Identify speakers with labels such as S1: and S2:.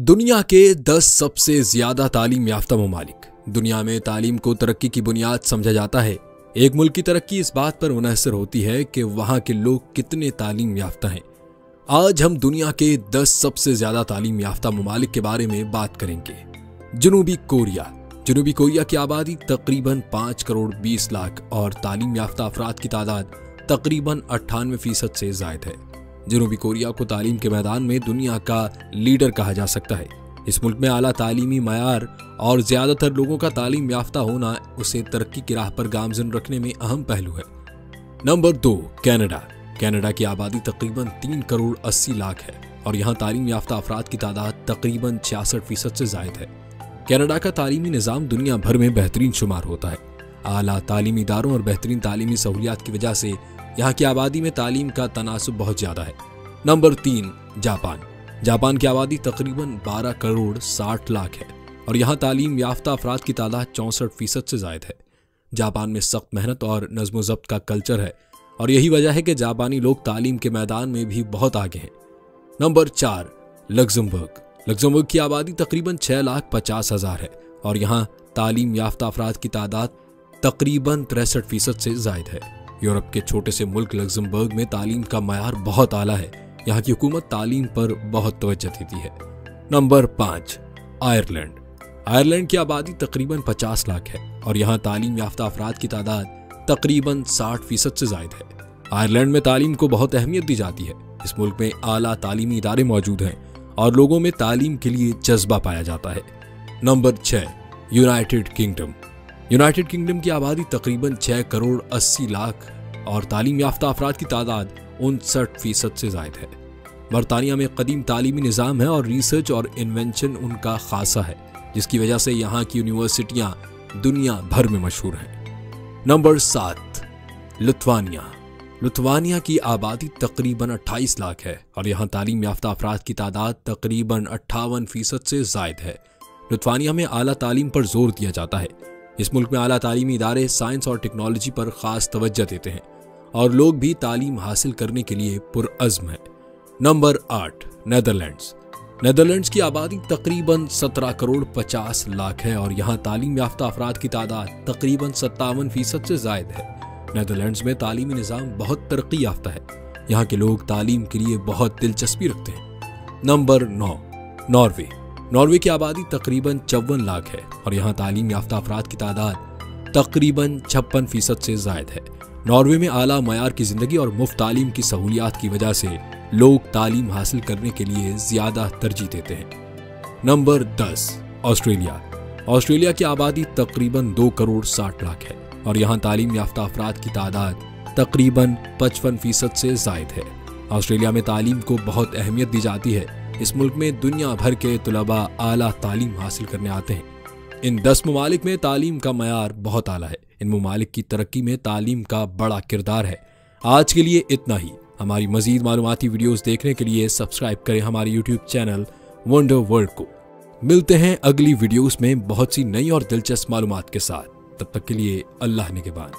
S1: दुनिया के 10 सबसे ज़्यादा तालीम याफ्ता ममालिक। दुनिया में तालीम को तरक्की की बुनियाद समझा जाता है। एक मुल्क की तरक्की इस बात पर मुनहसर होती है कि वहाँ के लोग कितने तालीम याफ्ता हैं। आज हम दुनिया के 10 सबसे ज़्यादा तालीम याफ्ता ममालिक के बारे में बात करेंगे। जनूबी कोरिया। जनूबी कोरिया की आबादी तकरीबन पाँच करोड़ बीस लाख और तालीम याफ्ता अफराद की तादाद तकरीबन अट्ठानवे फ़ीसद से जायद है। जनूबी कोरिया को तालीम के मैदान में दुनिया का लीडर कहा जा सकता है। इस मुल्क में आला तालीमी मैार और ज़्यादातर लोगों का तालीम याफ्ता होना उसे तरक्की की राह पर गामजन रखने में अहम पहलू है। नंबर दो, कनाडा। कनाडा की आबादी तकरीबन तीन करोड़ अस्सी लाख है और यहाँ तालीम याफ्ता अफराद की तादाद तकरीबन छियासठ फ़ीसद से जायद है। कनाडा का तालीमी निज़ाम दुनिया भर में बेहतरीन शुमार होता है। आला तालीमी इदारों और बेहतरीन तालीमी सहूलियात की वजह से यहाँ की आबादी में तालीम का तनासब बहुत ज़्यादा है। नंबर तीन, जापान। जापान की आबादी तकरीबन 12 करोड़ 60 लाख है और यहाँ तालीम याफ्ता अफराद की तादाद चौंसठ फ़ीसद से जायद है। जापान में सख्त मेहनत और नज्म जब्त का कल्चर है और यही वजह है कि जापानी लोग तालीम के मैदान में भी बहुत आगे हैं। नंबर चार, लग्जमबर्ग। लग्जमबर्ग की आबादी तकरीबन छह लाख पचास हज़ार है और यहाँ तालीम याफ्ता अफराद की तादाद तकरीबन तिरसठ फ़ीसद से जायद है। यूरोप के छोटे से मुल्क लग्जमबर्ग में तालीम का मैार बहुत आला है। यहाँ की हुकूमत तालीम पर बहुत तवज्जो देती है। नंबर पाँच, आयरलैंड। आयरलैंड की आबादी तकरीबन 50 लाख है और यहाँ तालीम याफ्ता अफराद की तादाद तकरीबन 60 फ़ीसद से जायद है। आयरलैंड में तालीम को बहुत अहमियत दी जाती है। इस मुल्क में आला तालीमी इदारे मौजूद हैं और लोगों में तालीम के लिए जज्बा पाया जाता है। नंबर छः, यूनाइटेड किंगडम। यूनाइटेड किंगडम की आबादी तकरीबन छह करोड़ अस्सी लाख और तालीम याफ्ता अफराद की तादाद उनसठ फ़ीसद से जायद है। बरतानिया में कदीम तालीमी निज़ाम है और रिसर्च और इन्वेंशन उनका खासा है, जिसकी वजह से यहाँ की यूनिवर्सिटियाँ दुनिया भर में मशहूर हैं। नंबर सात, लुत्वानिया। लुत्वानिया की आबादी तकरीबन 28 लाख है और यहाँ तालीम याफ्ता अफराद की तादाद तकरीबन अट्ठावन फ़ीसद से जायद है। लुत्वानिया में आला तालीम पर ज़ोर दिया जाता है। इस मुल्क में अला तालीमी इदारे साइंस और टेक्नोलॉजी पर ख़ास तवज्जो देते हैं और लोग भी तालीम हासिल करने के लिए पुरज़म है। नंबर आठ, नेदरलैंड्स। नेदरलैंड्स की आबादी तकरीबन सत्रह करोड़ पचास लाख है और यहाँ तालीम याफ्ता अफराद की तादाद तकरीबन सत्तावन फ़ीसद से जायद है। नेदरलैंड्स में तालीमी निज़ाम बहुत तरक्की याफ्ता है। यहाँ के लोग तालीम के लिए बहुत दिलचस्पी रखते हैं। नंबर नौ, नॉर्वे। नॉर्वे की आबादी तकरीबन चौवन लाख है और यहाँ तालीम याफ्ता अफराद की तादाद तकरीबन छप्पन फ़ीसद से जायद है। नॉर्वे में आला मैार की ज़िंदगी और मुफ़्त तालीम की सहूलियात की वजह से लोग तालीम हासिल करने के लिए ज़्यादा तरजीह देते हैं। नंबर दस, ऑस्ट्रेलिया। ऑस्ट्रेलिया की आबादी तकरीबन दो करोड़ साठ लाख है और यहाँ तालीम याफ्ता अफराद की तादाद तकरीबन पचपन फ़ीसद से जायद है। ऑस्ट्रेलिया में तालीम को बहुत अहमियत दी जाती है इस मुल्क में दुनिया भर के तलबा आला तालीम हासिल करने आते हैं। इन दस ममालिक में तालीम का मैार बहुत आला है। इन ममालिक की तरक्की में तालीम का बड़ा किरदार है। आज के लिए इतना ही। हमारी मजीद मालूमती वीडियोस देखने के लिए सब्सक्राइब करें हमारे यूट्यूब चैनल वंडर वर्ल्ड को। मिलते हैं अगली वीडियोस में बहुत सी नई और दिलचस्प मालूम के साथ। तब तक के लिए अल्लाह ने के बाद।